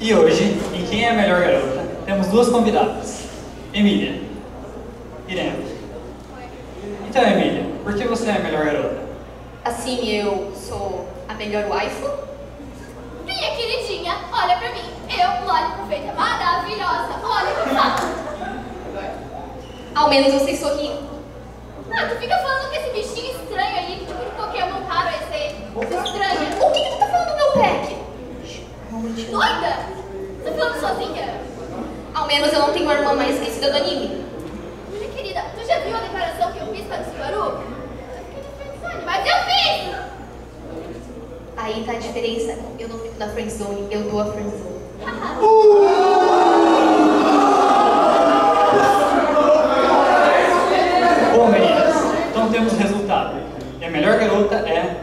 E hoje, em Quem é a Melhor Garota, temos duas convidadas. Emília. Irene. Então, Emília, por que você é a melhor garota? Assim eu sou a melhor waifu? Minha queridinha, olha pra mim. Eu, Loli, feita maravilhosa. Olha que fala. Ao menos você sorri. Ah, tu fica falando que esse bichinho estranho aí, que tipo de Pokémon raro é esse aí? Estranho. O que, que tu tá falando do meu pack? Doida? Você tá falando sozinha? Ao menos eu não tenho a irmã mais esquecida do anime. Minha querida, tu já viu a declaração que eu fiz para o Subaru? Mas eu fiz! Aí tá a diferença. Eu não fico na friendzone, eu dou a friendzone. Bom, meninas, então temos o resultado. E a melhor garota é